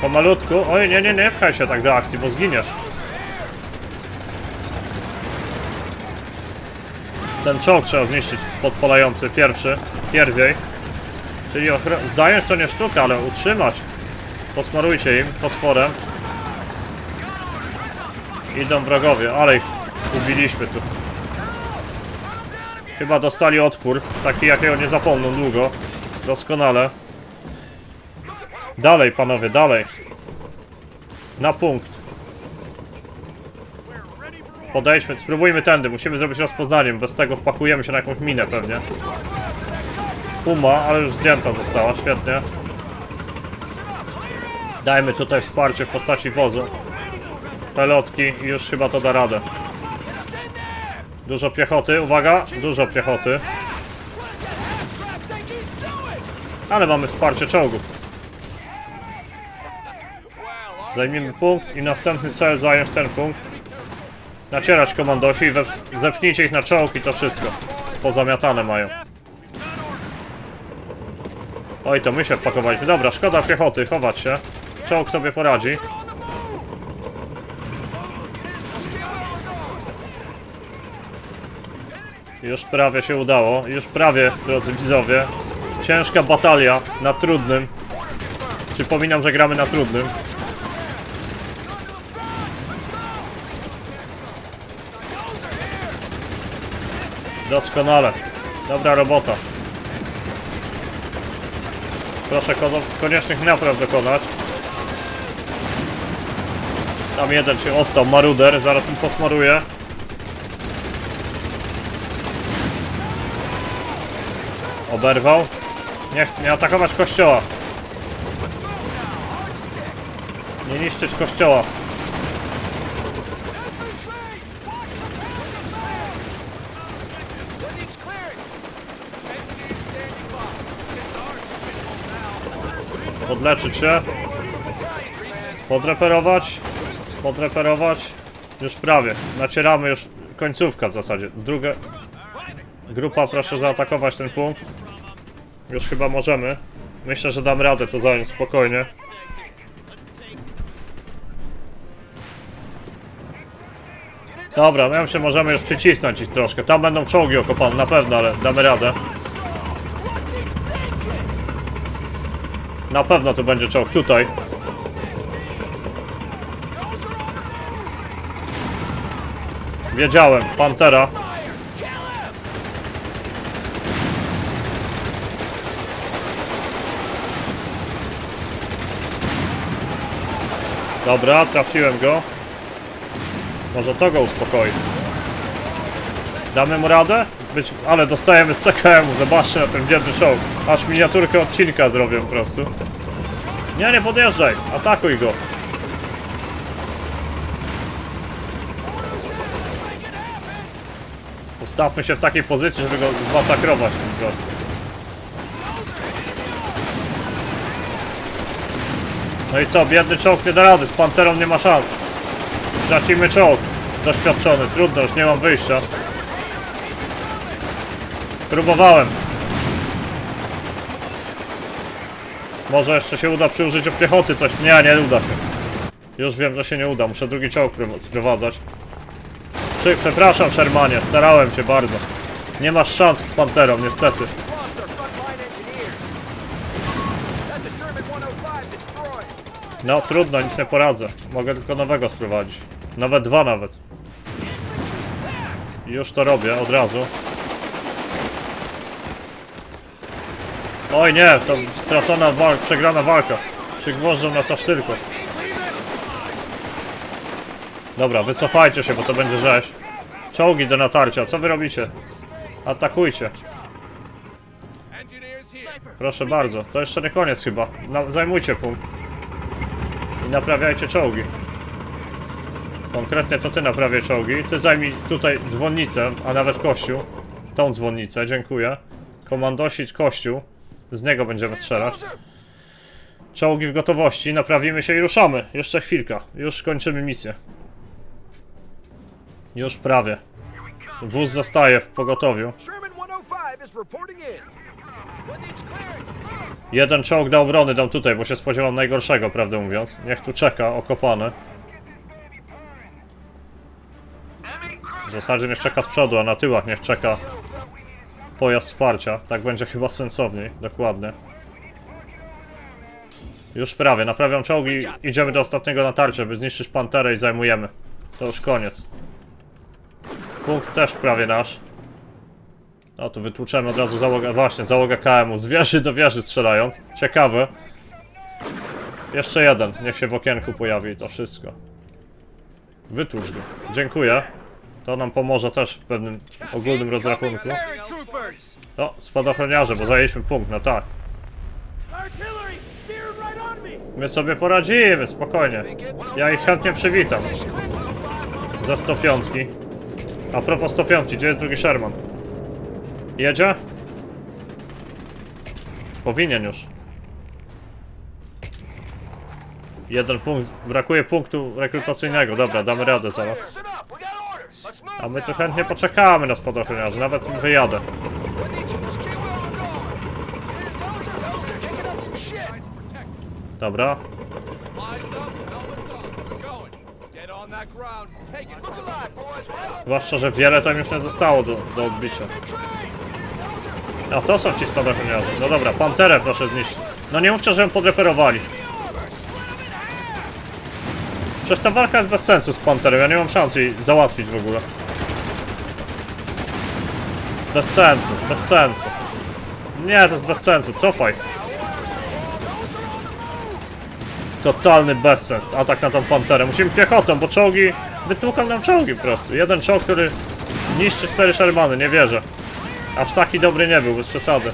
Pomalutku. Oj, nie, nie, nie pchaj się tak do akcji, bo zginiesz. Ten czołg trzeba zniszczyć podpalający pierwszy, pierwiej. Czyli zająć to nie sztuka, ale utrzymać. Posmarujcie im fosforem. Idą wrogowie, ale ich ubiliśmy tu. Chyba dostali odpór, taki jakiego nie zapomną długo. Doskonale. Dalej, panowie, dalej. Na punkt. Podejdźmy, spróbujmy tędy, musimy zrobić rozpoznanie, bez tego wpakujemy się na jakąś minę pewnie. Puma, ale już zdjęta została, świetnie. Dajmy tutaj wsparcie w postaci wozu. Pelotki i już chyba to da radę. Dużo piechoty, uwaga, dużo piechoty. Ale mamy wsparcie czołgów. Zajmijmy punkt i następny cel zająć ten punkt. Nacierać komandosi i zepnijcie ich na czołg i to wszystko. Pozamiatane mają. Oj, to my się wpakowaliśmy. Dobra, szkoda piechoty, chować się. Czołg sobie poradzi. Już prawie się udało. Już prawie, drodzy widzowie. Ciężka batalia na trudnym. Przypominam, że gramy na trudnym. Doskonale. Dobra robota. Proszę koniecznych napraw dokonać. Tam jeden się ostał, maruder, zaraz mu posmaruję. Oberwał. Nie chce nie atakować kościoła. Nie niszczyć kościoła. Podleczyć się. Podreperować. Podreperować. Już prawie. Nacieramy już końcówka w zasadzie. Druga grupa proszę zaatakować ten punkt. Już chyba możemy. Myślę, że dam radę to zająć spokojnie. Dobra, my się możemy już przycisnąć ich troszkę. Tam będą czołgi okopane, na pewno, ale damy radę. Na pewno tu będzie czołg, tutaj. Wiedziałem, Pantera. Dobra, trafiłem go. Może to go uspokoi. Damy mu radę? Być, ale dostajemy z CKM-u, zobaczcie na ten biedny czołg. Aż miniaturkę odcinka zrobię po prostu. Nie, nie podjeżdżaj, atakuj go. Ustawmy się w takiej pozycji, żeby go zmasakrować po prostu. No i co, biedny czołg nie da rady, z Panterą nie ma szans. Tracimy czołg. Doświadczony, trudno, już nie mam wyjścia. Próbowałem. Może jeszcze się uda przy użyciu piechoty coś. Nie, nie uda się. Już wiem, że się nie uda. Muszę drugi czołg pr- sprowadzać. Przepraszam, Shermanie, starałem się bardzo. Nie masz szans z Panterą, niestety. No, trudno, nic nie poradzę. Mogę tylko nowego sprowadzić. Nawet dwa nawet. Już to robię, od razu. Oj nie, to stracona walka, przegrana walka. Przygwożdżą nas aż tylko. Dobra, wycofajcie się, bo to będzie rzeź. Czołgi do natarcia, co wy robicie? Atakujcie. Proszę bardzo, to jeszcze nie koniec chyba. Zajmujcie punkt. I naprawiajcie czołgi. Konkretnie to ty naprawiaj czołgi. Ty zajmij tutaj dzwonnicę, a nawet kościół. Tą dzwonnicę, dziękuję. Komandosić kościół. Z niego będziemy strzelać. Czołgi w gotowości, naprawimy się i ruszamy. Jeszcze chwilka, już kończymy misję. Już prawie. Wóz zostaje w pogotowiu. Sherman 105 is reporting in. Jeden czołg do obrony dam tutaj, bo się spodziewam najgorszego, prawdę mówiąc. Niech tu czeka, okopany. W zasadzie niech czeka z przodu, a na tyłach niech czeka pojazd wsparcia. Tak będzie chyba sensowniej, dokładnie. Już prawie, naprawiam czołgi, idziemy do ostatniego natarcia, by zniszczyć Panterę i zajmujemy. To już koniec. Punkt też prawie nasz. No to wytłuczemy od razu załogę, właśnie, załogę KM-u, z wieży do wieży strzelając. Ciekawe. Jeszcze jeden, niech się w okienku pojawi i to wszystko. Wytłucz go. Dziękuję. To nam pomoże też w pewnym ogólnym rozrachunku. Paratroopers! O, spadochroniarze, bo zajęliśmy punkt, no tak. My sobie poradzimy, spokojnie. Ja ich chętnie przywitam. Za 105. A propos 105, gdzie jest drugi Sherman? Jedzie? Powinien już. Jeden punkt, brakuje punktu rekrutacyjnego. Dobra, damy radę zaraz. A my tu chętnie poczekamy na spadochroniarzy, nawet wyjadę. Dobra. Zwłaszcza, że wiele tam już nie zostało do, do odbicia. A to są ci spadochroniarze. No dobra, panterę proszę zniszczyć. No nie mówcie, że ją podreperowali. Przecież ta walka jest bez sensu z panterem, ja nie mam szans jej załatwić w ogóle. Bez sensu, bez sensu. Nie, to jest bez sensu, cofaj. Totalny bezsens, atak na tą panterę. Musimy piechotą, bo czołgi... Wytłuką nam czołgi po prostu. Jeden czołg, który niszczy cztery Shermany, nie wierzę. Aż taki dobry nie był, bez przesady.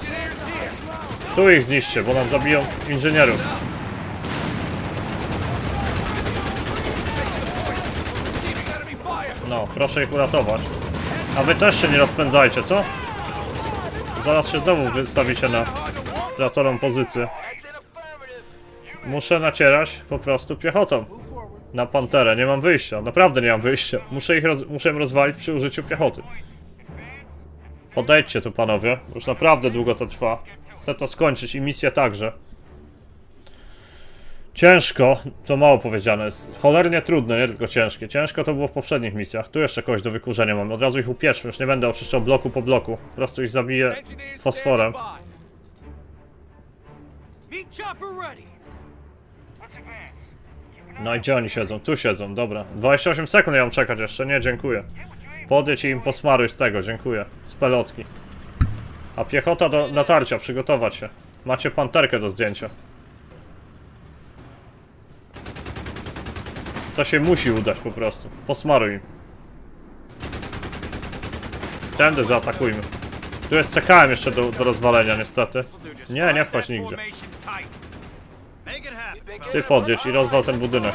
Tu ich zniszczcie, bo nam zabiją inżynierów. No, proszę ich uratować. A wy też się nie rozpędzajcie, co? Zaraz się znowu wystawicie na straconą pozycję. Muszę nacierać po prostu piechotą. Na panterę, nie mam wyjścia, naprawdę nie mam wyjścia. Muszę ich roz muszę rozwalić przy użyciu piechoty. Podejdźcie tu panowie, już naprawdę długo to trwa. Chcę to skończyć i misję także. Ciężko, to mało powiedziane jest. Cholernie trudne, nie tylko ciężkie. Ciężko to było w poprzednich misjach. Tu jeszcze kogoś do wykurzenia mam. Od razu ich upieczmy, już nie będę oczyszczał bloku po bloku. Po prostu ich zabiję fosforem. No i gdzie oni siedzą? Tu siedzą, dobra. 28 sekund ja mam czekać jeszcze, nie, dziękuję. Podjedź i im posmaruj z tego, dziękuję. Z pelotki. A piechota do natarcia, przygotować się. Macie panterkę do zdjęcia. To się musi udać po prostu. Posmaruj im. Tędy zaatakujmy. Tu jest CKM jeszcze do, do rozwalenia niestety. Nie, nie wchodź nigdzie. Ty podjedź i rozwal ten budynek.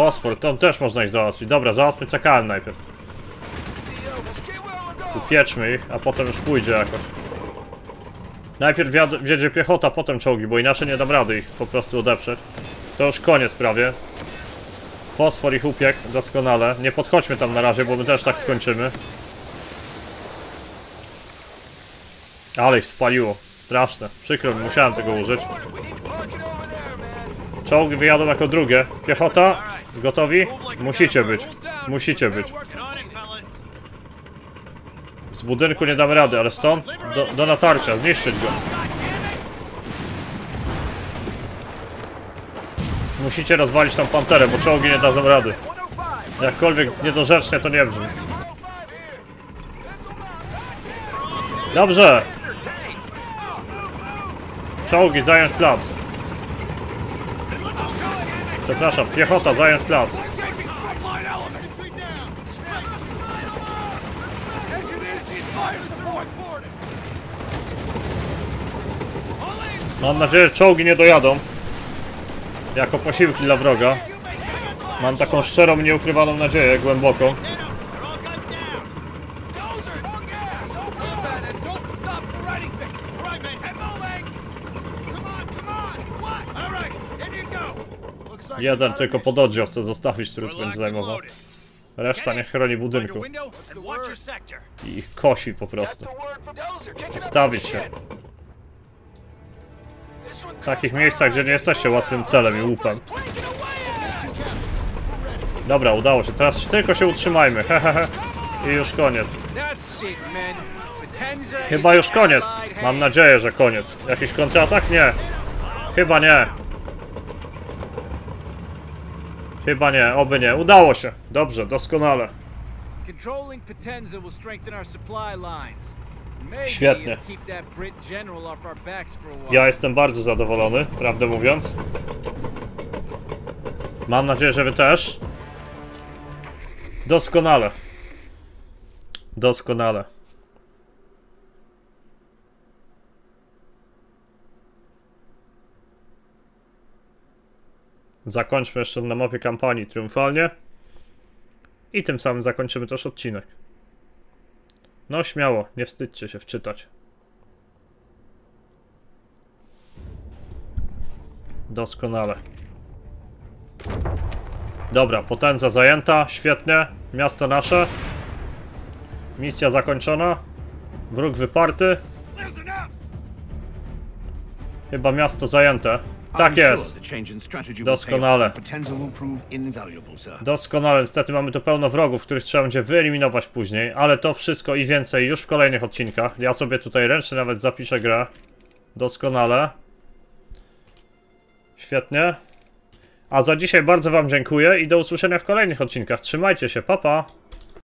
Fosfor, tam też można ich załatwić. Dobra, załatwmy CKM najpierw. Upieczmy ich, a potem już pójdzie jakoś. Najpierw wiedzie piechota, potem czołgi, bo inaczej nie dam rady ich po prostu odeprzeć. To już koniec prawie. Fosfor ich upiekł, doskonale. Nie podchodźmy tam na razie, bo my też tak skończymy. Ale ich spaliło. Straszne. Przykro mi, musiałem tego użyć. Czołgi wyjadą jako drugie. Piechota? Gotowi? Musicie być. Musicie być. Z budynku nie damy rady, ale stąd do, do natarcia, zniszczyć go. Musicie rozwalić tą panterę, bo czołgi nie dadzą rady. Jakkolwiek niedorzecznie to nie brzmi. Dobrze! Czołgi, zająć plac. Przepraszam, piechota, zająć plac. Mam nadzieję, że czołgi nie dojadą. Jako posiłki dla wroga. Mam taką szczerą, nieukrywaną nadzieję, głęboką. Jeden we tylko got pododdział chcę zostawić, który tu będzie zajmował. Reszta niech chroni budynku. I ich kosi po prostu. some się. W takich miejscach, gdzie nie jesteście łatwym celem i łupem. Dobra, udało się. Teraz tylko się utrzymajmy. Hehehe. I już koniec. Chyba już koniec. Mam nadzieję, że koniec. Jakiś kontratak? Nie. Chyba nie. Chyba nie, oby nie. Udało się. Dobrze, doskonale. Świetnie. Ja jestem bardzo zadowolony, prawdę mówiąc. Mam nadzieję, że wy też. Doskonale. Doskonale. Zakończmy jeszcze na mapie kampanii triumfalnie. I tym samym zakończymy też odcinek. No śmiało, nie wstydźcie się wczytać. Doskonale. Dobra, potenza zajęta, świetnie. Miasto nasze. Misja zakończona. Wróg wyparty. Chyba miasto zajęte. Tak jest. Doskonale. Doskonale, niestety mamy tu pełno wrogów, których trzeba będzie wyeliminować później, ale to wszystko i więcej już w kolejnych odcinkach. Ja sobie tutaj ręcznie nawet zapiszę grę. Doskonale. Świetnie. A za dzisiaj bardzo wam dziękuję i do usłyszenia w kolejnych odcinkach. Trzymajcie się, papa! Pa.